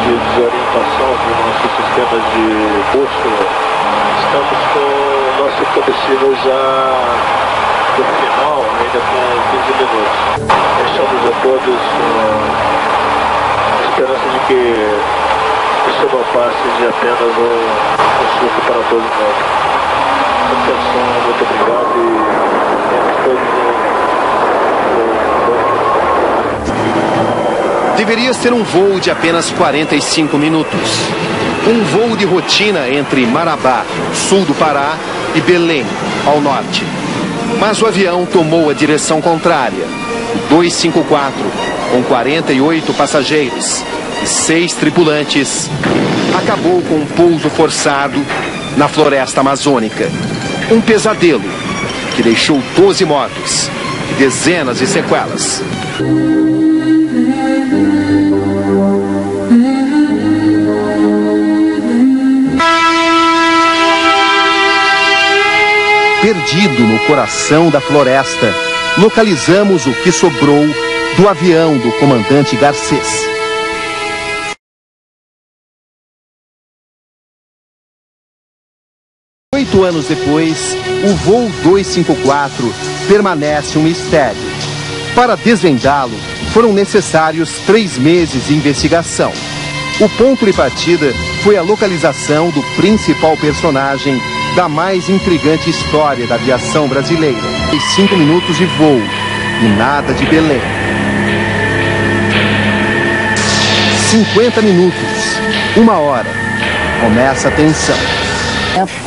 de desorientação do nosso sistema de bússola. Estamos com o nosso combustível já no final, ainda com 15 minutos. Deixamos a todos a esperança de que isso não passe de apenas um, um suco para todos nós. Atenção, muito obrigado e temos todos Deveria ser um voo de apenas 45 minutos. Um voo de rotina entre Marabá, sul do Pará, e Belém, ao norte. Mas o avião tomou a direção contrária. O 254, com 48 passageiros e seis tripulantes, acabou com um pouso forçado na floresta amazônica. Um pesadelo que deixou 12 mortos e dezenas de sequelas. Perdido no coração da floresta, localizamos o que sobrou do avião do comandante Garcês. Oito anos depois, o voo 254 permanece um mistério. Para desvendá-lo, foram necessários três meses de investigação. O ponto de partida foi a localização do principal personagem da mais intrigante história da aviação brasileira. E cinco minutos de voo e nada de Belém. 50 minutos, uma hora. Começa a tensão.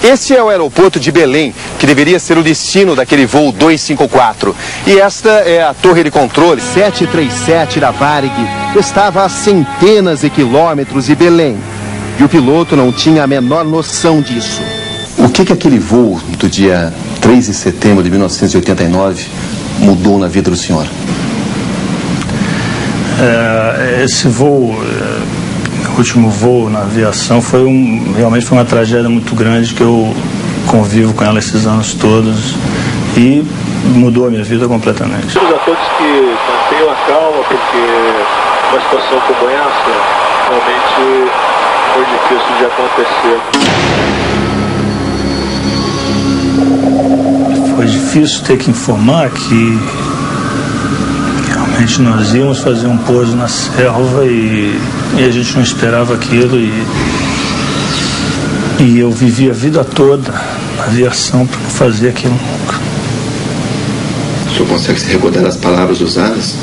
Este é o aeroporto de Belém, que deveria ser o destino daquele voo 254. E esta é a torre de controle. 737 da Varig estava a centenas de quilômetros de Belém. E o piloto não tinha a menor noção disso. O que, que aquele voo do dia 3 de setembro de 1989 mudou na vida do senhor? É, esse voo, é, o último voo na aviação, foi um, realmente foi uma tragédia muito grande que eu convivo com ela esses anos todos e mudou a minha vida completamente. Pedimos a todos que mantenham a calma, porque uma situação como essa realmente foi difícil de acontecer. Foi difícil ter que informar que realmente nós íamos fazer um pouso na selva e, e a gente não esperava aquilo e, e eu vivi a vida toda na aviação para não fazer aquilo nunca. O senhor consegue se recordar das palavras usadas?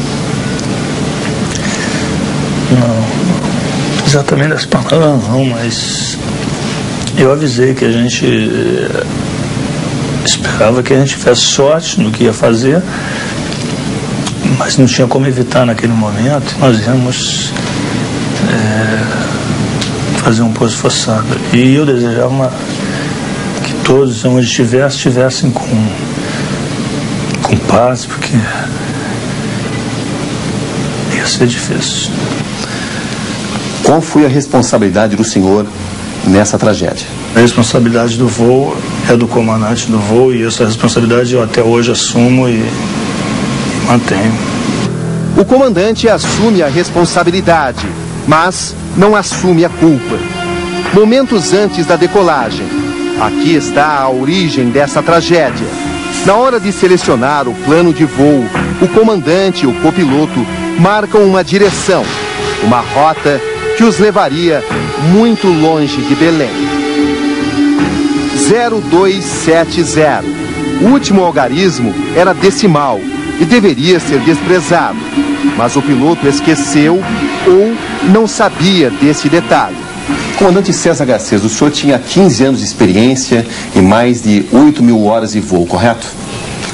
Não, exatamente das palavras não, mas eu avisei que a gente esperava que a gente tivesse sorte no que ia fazer, mas não tinha como evitar naquele momento. Nós íamos é, fazer um pouso forçado. E eu desejava uma, que todos, onde estivessem, estivessem com, com paz, porque ia ser difícil. Qual foi a responsabilidade do senhor nessa tragédia? A responsabilidade do voo é do comandante do voo e essa responsabilidade eu até hoje assumo e, e mantenho. O comandante assume a responsabilidade, mas não assume a culpa. Momentos antes da decolagem, aqui está a origem dessa tragédia. Na hora de selecionar o plano de voo, o comandante e o copiloto marcam uma direção, uma rota que os levaria muito longe de Belém. 0270. O último algarismo era decimal e deveria ser desprezado, mas o piloto esqueceu ou não sabia desse detalhe. Comandante César Garcês, o senhor tinha 15 anos de experiência e mais de 8 mil horas de voo, correto?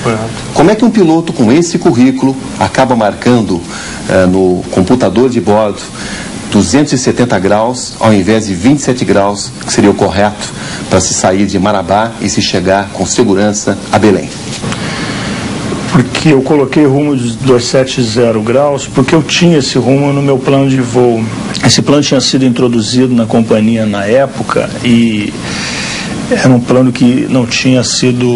Correto. Como é que um piloto com esse currículo acaba marcando uh, no computador de bordo 270 graus ao invés de 27 graus, que seria o correto para se sair de Marabá e se chegar com segurança a Belém? Porque eu coloquei rumo de 270 graus, porque eu tinha esse rumo no meu plano de voo. Esse plano tinha sido introduzido na companhia na época e era um plano que não tinha sido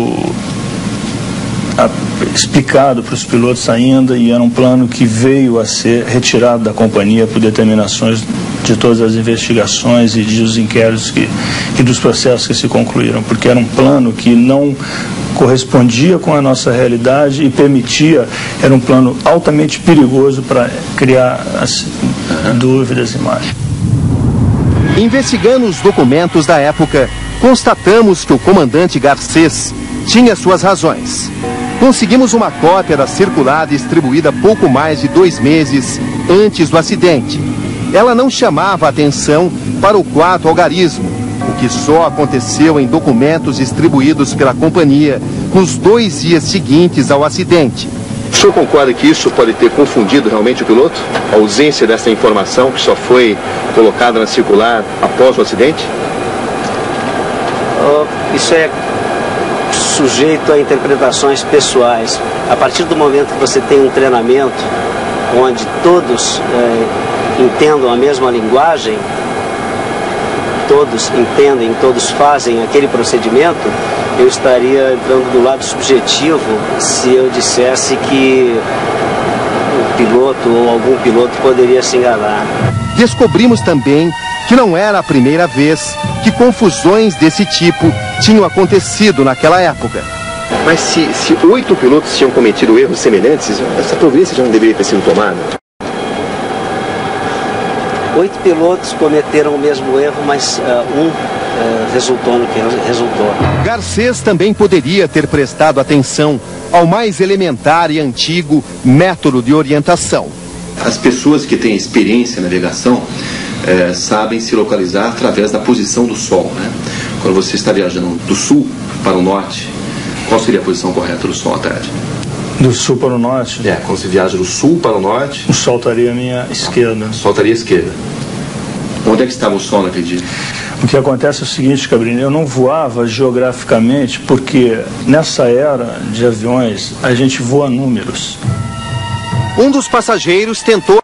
explicado para os pilotos ainda e era um plano que veio a ser retirado da companhia por determinações de todas as investigações e dos inquéritos que, e dos processos que se concluíram, porque era um plano que não correspondia com a nossa realidade e permitia, era um plano altamente perigoso para criar as dúvidas e mais. Investigando os documentos da época, constatamos que o comandante Garcês tinha suas razões. Conseguimos uma cópia da circular distribuída pouco mais de dois meses antes do acidente. Ela não chamava atenção para o quarto algarismo, o que só aconteceu em documentos distribuídos pela companhia nos dois dias seguintes ao acidente. O senhor concorda que isso pode ter confundido realmente o piloto? A ausência dessa informação que só foi colocada na circular após o acidente? Oh, isso é sujeito a interpretações pessoais. A partir do momento que você tem um treinamento onde todos é, entendam a mesma linguagem, todos entendem, todos fazem aquele procedimento, eu estaria entrando do lado subjetivo se eu dissesse que o piloto ou algum piloto poderia se enganar. Descobrimos também que não era a primeira vez que confusões desse tipo tinham acontecido naquela época. Mas se, se oito pilotos tinham cometido erros semelhantes, essa providência já não deveria ter sido tomada? Oito pilotos cometeram o mesmo erro, mas uh, um uh, resultou no que resultou. Garcês também poderia ter prestado atenção ao mais elementar e antigo método de orientação. As pessoas que têm experiência em navegação é, sabem se localizar através da posição do Sol. Né? Quando você está viajando do sul para o norte, qual seria a posição correta do Sol à tarde? Do sul para o norte? É, quando você viaja do sul para o norte. O Sol estaria à minha esquerda. O Sol estaria à esquerda. Onde é que estava o Sol naquele dia? O que acontece é o seguinte, Cabrini, eu não voava geograficamente porque nessa era de aviões a gente voa números. Um dos passageiros tentou